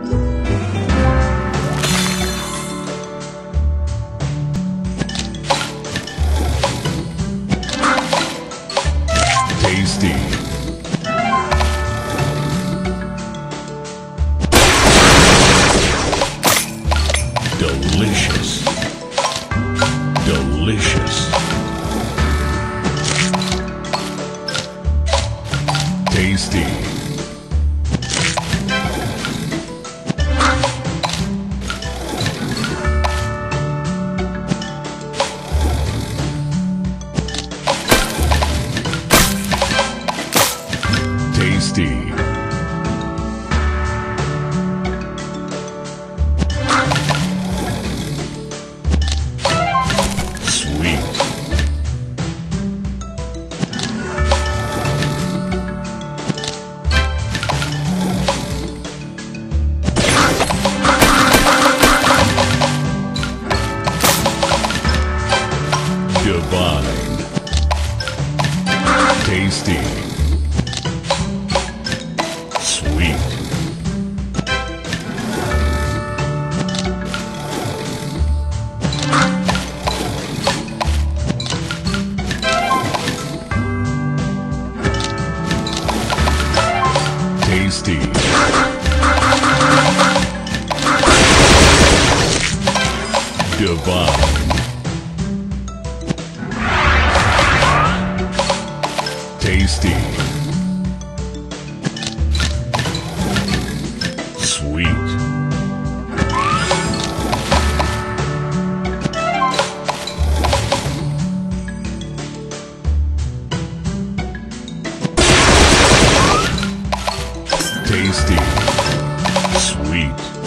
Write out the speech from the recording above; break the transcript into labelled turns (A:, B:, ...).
A: Tasty. Tasty. Divine. Tasty. Tasty. Divine. Tasty. Sweet. tasty, sweet.